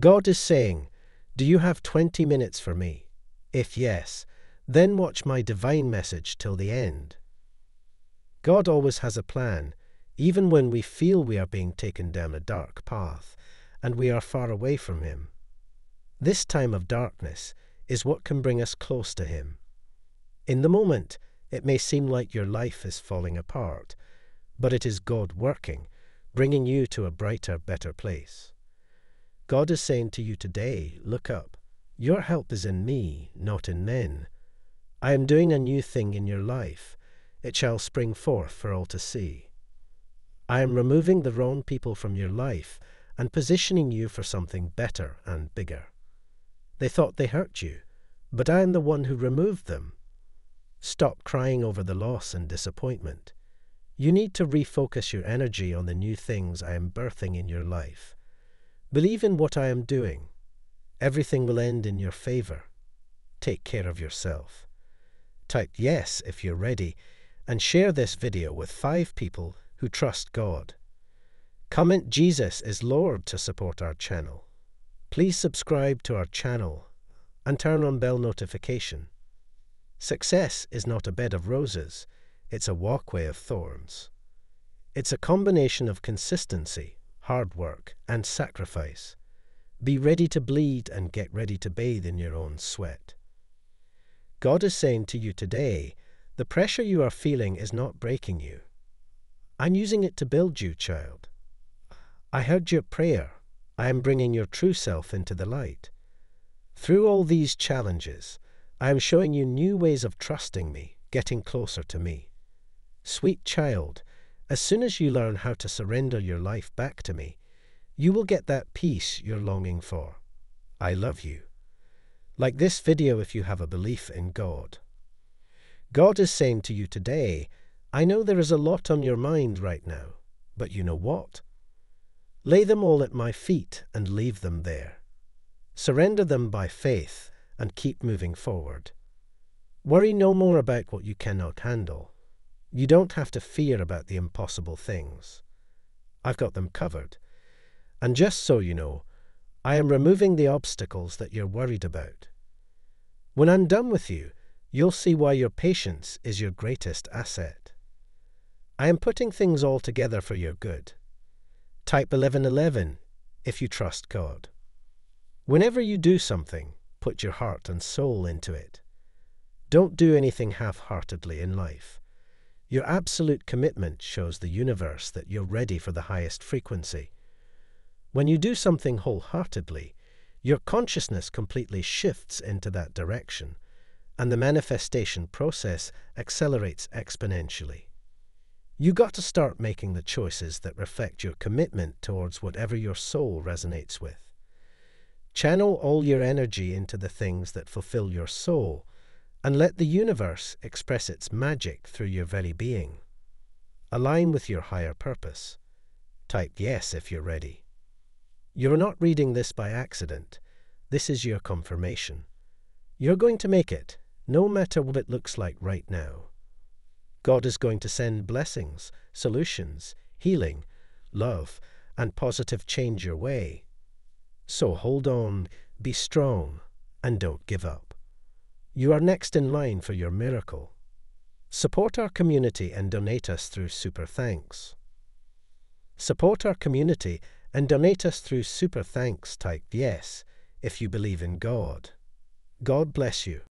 God is saying, Do you have 20 minutes for me? If yes, then watch my divine message till the end. God always has a plan, even when we feel we are being taken down a dark path and we are far away from Him. This time of darkness is what can bring us close to Him. In the moment, it may seem like your life is falling apart, but it is God working, bringing you to a brighter, better place. God is saying to you today, Look up. Your help is in me, not in men. I am doing a new thing in your life. It shall spring forth for all to see. I am removing the wrong people from your life and positioning you for something better and bigger. They thought they hurt you, but I am the one who removed them. Stop crying over the loss and disappointment. You need to refocus your energy on the new things I am birthing in your life. Believe in what I am doing. Everything will end in your favor. Take care of yourself. Type yes if you're ready and share this video with five people who trust God. Comment Jesus is Lord to support our channel. Please subscribe to our channel and turn on bell notification. Success is not a bed of roses, it's a walkway of thorns. It's a combination of consistency, hard work, and sacrifice. Be ready to bleed and get ready to bathe in your own sweat. God is saying to you today, the pressure you are feeling is not breaking you. I'm using it to build you, child. I heard your prayer. I am bringing your true self into the light. Through all these challenges, I am showing you new ways of trusting me, getting closer to me. Sweet child, as soon as you learn how to surrender your life back to me, you will get that peace you're longing for. I love you. Like this video if you have a belief in God. God is saying to you today, I know there is a lot on your mind right now, but you know what? Lay them all at my feet and leave them there. Surrender them by faith and keep moving forward. Worry no more about what you cannot handle. You don't have to fear about the impossible things. I've got them covered. And just so you know, I am removing the obstacles that you're worried about. When I'm done with you, you'll see why your patience is your greatest asset. I am putting things all together for your good. Type 1111 if you trust God. Whenever you do something, put your heart and soul into it. Don't do anything half heartedly in life. Your absolute commitment shows the universe that you're ready for the highest frequency. When you do something wholeheartedly, your consciousness completely shifts into that direction, and the manifestation process accelerates exponentially. You got to start making the choices that reflect your commitment towards whatever your soul resonates with. Channel all your energy into the things that fulfill your soul and let the universe express its magic through your very being. Align with your higher purpose. Type yes if you're ready. You're not reading this by accident. This is your confirmation. You're going to make it, no matter what it looks like right now. God is going to send blessings, solutions, healing, love, and positive change your way. So hold on, be strong, and don't give up. You are next in line for your miracle. Support our community and donate us through Super Thanks. Support our community and donate us through Super Thanks type yes if you believe in God. God bless you.